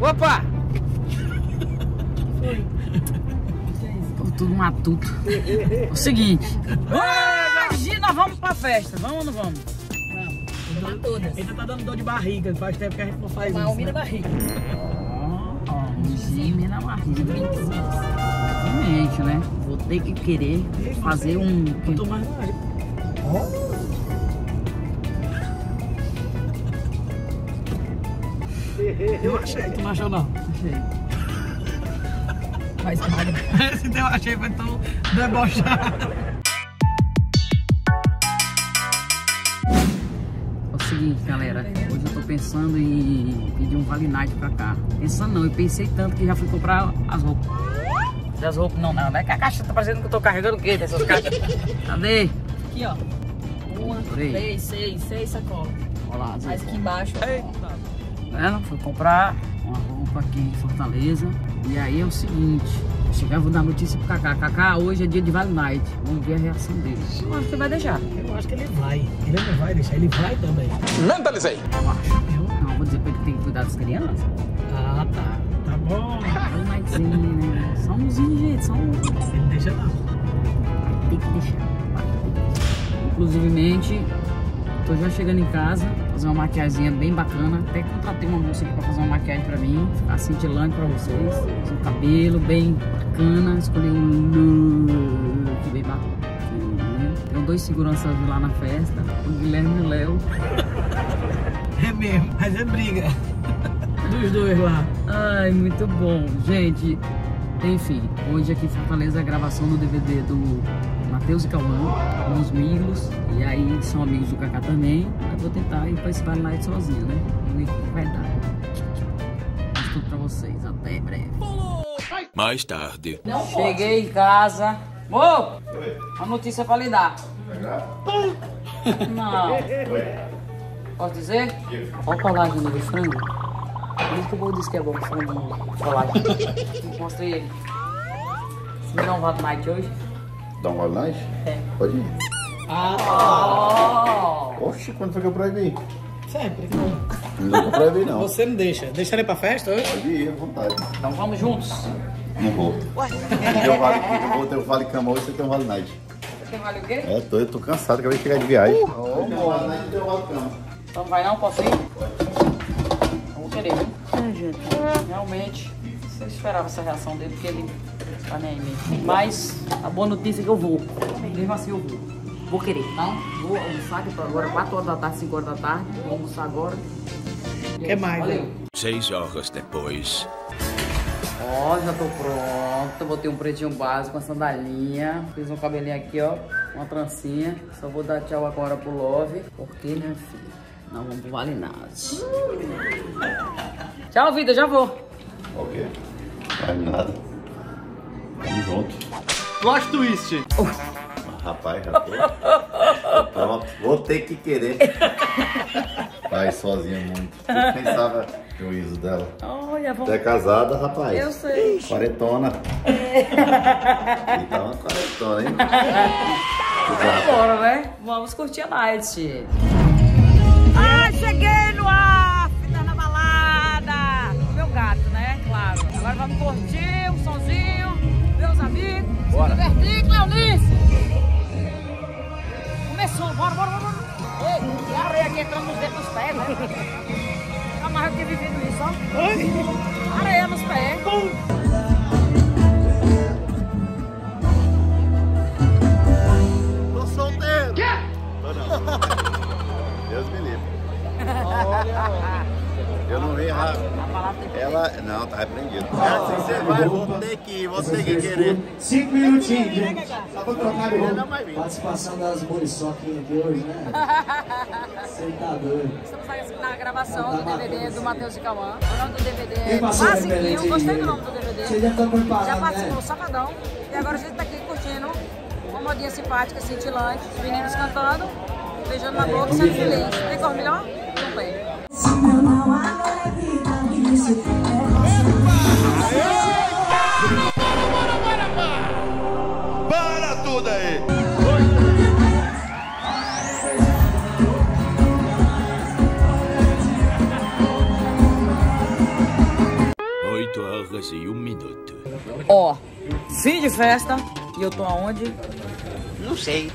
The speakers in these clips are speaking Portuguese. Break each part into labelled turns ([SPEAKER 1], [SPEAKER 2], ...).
[SPEAKER 1] Opa! Tô tudo matuto. É o seguinte. Hoje nós vamos pra festa. Vamos ou não vamos?
[SPEAKER 2] Tomar todas.
[SPEAKER 3] Ainda tá dando dor de barriga, faz tempo que a gente não faz
[SPEAKER 2] Tomar
[SPEAKER 3] isso.
[SPEAKER 2] uma
[SPEAKER 3] né?
[SPEAKER 2] barriga.
[SPEAKER 1] Ó, ó, um gime na barriga. Exatamente, né? Vou ter que querer fazer um.
[SPEAKER 3] Vou tomar mais. Eu achei, tu não achou não?
[SPEAKER 2] Faz nada.
[SPEAKER 3] Esse teu achei foi tão debochado.
[SPEAKER 1] É o seguinte, galera. Hoje eu tô pensando em pedir um Vale Night pra cá. Pensando não, eu pensei tanto que já fui comprar as roupas. As roupas não, não, né? Que a caixa tá parecendo que eu tô carregando o quê dessas caixas? Cadê?
[SPEAKER 2] Aqui, ó. Uma,
[SPEAKER 1] Três.
[SPEAKER 2] três, seis, seis sacolas.
[SPEAKER 1] Olha lá, as
[SPEAKER 2] Mais aqui embaixo.
[SPEAKER 1] Ela foi comprar uma roupa aqui em Fortaleza. E aí é o seguinte, eu chegar eu vou dar notícia pro Kaká. Kaká, hoje é dia de Vale Night. Vamos ver a reação dele. Eu acho que vai deixar.
[SPEAKER 3] Eu acho que ele vai. Ele não vai deixar, ele vai também.
[SPEAKER 4] Mentalizei.
[SPEAKER 1] Eu acho. Não, vou dizer pra ele que tem que cuidar das crianças.
[SPEAKER 3] Ah, tá. Tá bom.
[SPEAKER 1] Vale Nightzinho, né? Só umzinho, gente. Só um.
[SPEAKER 3] Ele deixa não.
[SPEAKER 1] Tem que deixar. Vai, tem que deixar. Inclusivemente, tô já chegando em casa, fazer uma maquiagemzinha bem bacana. Até contratei uma moça aqui pra fazer uma maquiagem pra mim, ficar cintilante pra vocês. Fazer um cabelo bem bacana, escolher um look bem bacana. Tem dois seguranças lá na festa, o Guilherme e o Léo.
[SPEAKER 3] É mesmo, mas é briga. Dos dois lá.
[SPEAKER 1] Ai, muito bom. Gente, enfim, hoje aqui em Fortaleza a gravação do DVD do Matheus e Cauã, com os Migos. E aí são amigos do Kaká também. Eu vou tentar ir pra esse Vale Night sozinho, né? Que vai dar. Mostro tudo pra vocês. Até breve.
[SPEAKER 4] Mais tarde.
[SPEAKER 2] Não
[SPEAKER 1] Cheguei em casa. Ô! Uma notícia pra lhe dar. Não. Posso dizer? Olha o colágeno do frango. Por isso que o povo disse que é bom frango colágeno. Mostrei ele. Você me dá um Vale Night hoje?
[SPEAKER 5] Dá um Vale Night?
[SPEAKER 1] É.
[SPEAKER 5] Pode ir.
[SPEAKER 1] Oh!
[SPEAKER 5] Oxe, quando foi que eu proibi?
[SPEAKER 3] Sempre.
[SPEAKER 5] Não vou proibir, não.
[SPEAKER 3] Você não deixa. Deixa ele pra festa hoje?
[SPEAKER 5] Pode ir, à vontade.
[SPEAKER 1] Então vamos juntos.
[SPEAKER 5] Não vou. Eu, vale, eu vou ter o Vale Cama hoje, você tem o Vale Night.
[SPEAKER 1] Você vale o quê?
[SPEAKER 5] É, tô, eu tô cansado, acabei de chegar de viagem. Oh, tem o Vale Night e tem o Vale Cama.
[SPEAKER 1] Então vai não? Posso ir? Eu vou querer, viu? É, gente. Realmente, você esperava essa reação dele, porque ele tá nem aí mesmo. Mas a boa notícia é que eu vou. Mesmo assim eu vou. Vou querer, tá? Vou almoçar, que eu tô agora 4 horas da tarde, 5 horas da tarde. Vou almoçar agora.
[SPEAKER 3] Que mais,
[SPEAKER 1] Valeu.
[SPEAKER 3] né?
[SPEAKER 4] Seis horas depois.
[SPEAKER 1] Ó, já tô pronto. Botei um pretinho básico, uma sandalinha. Fiz um cabelinho aqui, ó. Uma trancinha. Só vou dar tchau agora pro Love. Porque, né, filho? Não vamos pro Vale Night. Tchau, vida. Já vou.
[SPEAKER 5] Ok. Vai nada. Tamo junto.
[SPEAKER 6] Plot twist.
[SPEAKER 5] Rapaz, já tô. tô pronto. Vou ter que querer. Vai sozinha muito. Eu pensava no juízo dela.
[SPEAKER 1] Olha,
[SPEAKER 5] Você é
[SPEAKER 1] vamos.
[SPEAKER 5] casada, rapaz?
[SPEAKER 1] Eu sei.
[SPEAKER 5] Quarentona. Então, uma quarentona, hein?
[SPEAKER 1] Bora, né? Vamos curtir a night. Ah, cheguei no after na balada. Meu gato, né? Claro. Agora vamos curtir Bora. Divertir, Cleonice. Começou, bora, bora, bora. Ei, e a areia aqui entrando nos dedos dos pés, né? Nunca mais eu tinha vivido isso, ó.
[SPEAKER 5] Não, tá repreendido. Assim você vai, vou ter que ir, vou ter que querer.
[SPEAKER 7] Cinco minutinhos, gente. Só pra trocar de
[SPEAKER 5] Não
[SPEAKER 7] roupa. Participação das muriçoquinhas aqui hoje, né? Você tá doido.
[SPEAKER 1] Estamos na gravação do DVD do Matheus e Cauã. O nome do DVD
[SPEAKER 7] Quem
[SPEAKER 1] é
[SPEAKER 7] passou a
[SPEAKER 1] Basiquinho.
[SPEAKER 7] referência
[SPEAKER 1] Gostei do nome do DVD.
[SPEAKER 7] Vocês já estão preparados,
[SPEAKER 1] Já participou,
[SPEAKER 7] né?
[SPEAKER 1] Safadão. E agora a gente tá aqui curtindo uma modinha simpática, cintilante. Os meninos cantando, beijando na boca e sendo feliz. Tem cor melhor? Não tem.
[SPEAKER 8] Meu não há é
[SPEAKER 4] Para tudo aí. horas e um minuto.
[SPEAKER 1] Ó, fim de festa e eu tô aonde?
[SPEAKER 9] Não sei.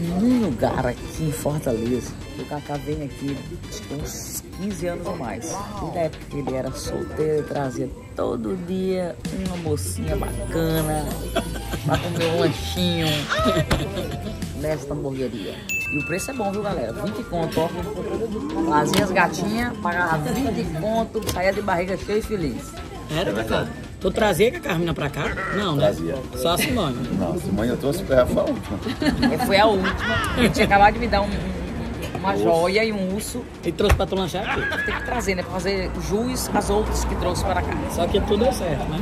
[SPEAKER 1] Num lugar aqui em Fortaleza. O Kaká vem aqui que uns 15 anos ou mais. E na época que ele era solteiro, ele trazia todo dia uma mocinha bacana pra comer um lanchinho nesta hamburgueria. E o preço é bom, viu, galera? 20 conto, ó. Fazia as gatinhas, pagava 20 conto, saía de barriga cheia e feliz.
[SPEAKER 3] Era, Cacá? Tu trazia a Carmina pra cá? Não, né?
[SPEAKER 5] Trazia.
[SPEAKER 3] Só a Simone.
[SPEAKER 5] Não, Simone eu trouxe pra foi a última.
[SPEAKER 1] E foi a última. Ele tinha acabado de me dar um- um- uma joia e um urso.
[SPEAKER 3] E trouxe pra tu lanchar aqui.
[SPEAKER 1] Tem que trazer, né? Pra fazer jus às outras que trouxe para cá.
[SPEAKER 3] Só que tudo deu certo, né?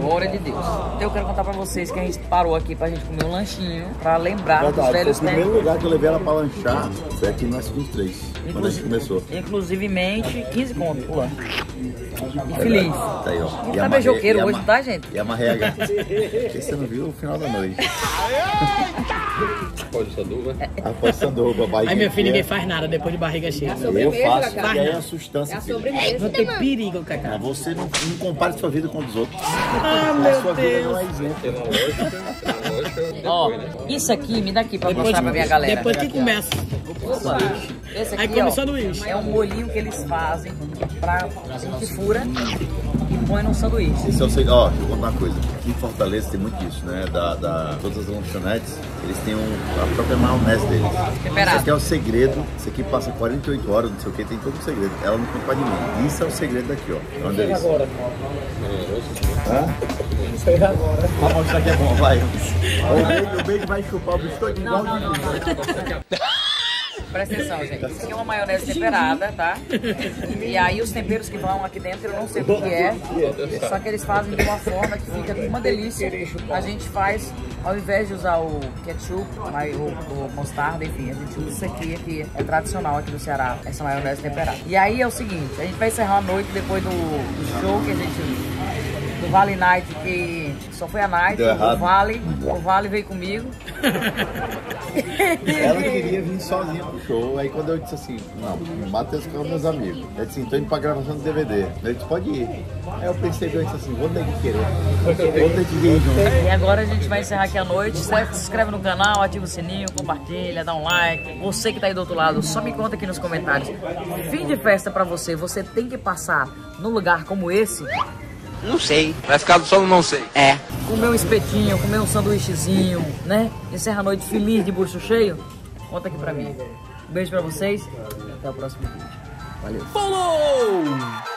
[SPEAKER 1] Glória de Deus. Então eu quero contar pra vocês que a gente parou aqui pra gente comer um lanchinho, pra lembrar dos
[SPEAKER 5] Verdade,
[SPEAKER 1] velhos
[SPEAKER 5] foi o primeiro
[SPEAKER 1] tempos.
[SPEAKER 5] lugar que eu levei ela pra lanchar foi aqui no S23, quando a gente começou.
[SPEAKER 1] Inclusivemente, 15 conto por. E feliz.
[SPEAKER 5] Tá aí, ó.
[SPEAKER 1] Ele tá beijoqueiro hoje, tá, gente?
[SPEAKER 5] E amarrei a gata. Porque você não viu o final da noite. Após Sanduba, barriga
[SPEAKER 3] Aí, meu filho, ninguém faz nada depois de barriga cheia.
[SPEAKER 5] Eu faço, e aí é a sustância. filho.
[SPEAKER 3] Não tem perigo, Cacá.
[SPEAKER 5] Mas você não, não compare sua vida com a dos outros.
[SPEAKER 3] Ah,
[SPEAKER 5] a
[SPEAKER 3] meu
[SPEAKER 5] sua vida não
[SPEAKER 3] Deus.
[SPEAKER 5] é exemplo.
[SPEAKER 1] Ó, isso aqui me dá aqui pra
[SPEAKER 3] Depois,
[SPEAKER 1] mostrar pra minha galera.
[SPEAKER 3] depois que começa.
[SPEAKER 1] Opa, esse
[SPEAKER 3] Aí
[SPEAKER 1] aqui,
[SPEAKER 3] come
[SPEAKER 1] ó,
[SPEAKER 3] sanduíche.
[SPEAKER 1] é um molhinho que eles fazem pra a gente fura e põe num sanduíche.
[SPEAKER 5] Esse é o segredo. Ó, deixa eu contar uma coisa. Aqui em Fortaleza tem muito isso, né? Da, da, todas as lanchonetes, eles têm um, a própria maionese deles.
[SPEAKER 1] Temperado.
[SPEAKER 5] Isso aqui é o segredo. Isso aqui passa 48 horas, não sei o que, tem todo o segredo. Ela não conta pra ninguém. Isso é o segredo daqui, ó. É uma delícia. Hã? Vamos mostrar que é bom, vai. O beijo vai chupar o bicho todo igual
[SPEAKER 1] Não, não, não, Presta atenção, gente. Isso aqui é uma maionese temperada, tá? E aí os temperos que vão aqui dentro, eu não sei o que é. Só que eles fazem de uma forma que fica uma delícia. A gente faz, ao invés de usar o ketchup, o, o mostarda, enfim, a gente usa isso aqui, que é tradicional aqui no Ceará, essa maionese temperada. E aí é o seguinte, a gente vai encerrar a noite depois do, show que a gente Vale Night, que só foi a Night,
[SPEAKER 5] Deu errado.
[SPEAKER 1] o Vale, o Vale veio comigo.
[SPEAKER 5] Ela queria vir sozinha pro show, aí quando eu disse assim, não, me Matheus com meus amigos. Eu disse assim, tô indo pra gravação do DVD. Ele disse, pode ir. Aí eu pensei, eu disse assim, vou ter que querer. Vou ter que ir junto.
[SPEAKER 1] E agora a gente vai encerrar aqui a noite. Se inscreve no canal, ativa o sininho, compartilha, dá um like. Você que tá aí do outro lado, só me conta aqui nos comentários. Fim de festa pra você, você tem que passar num lugar como esse,
[SPEAKER 9] Não sei. Vai ficar só no não sei. É.
[SPEAKER 1] comer um espetinho, comer um sanduíchezinho, né? Encerra a noite feliz de bucho cheio. Conta aqui pra mim. Um beijo pra vocês e até o próximo vídeo. Valeu.
[SPEAKER 3] Falou!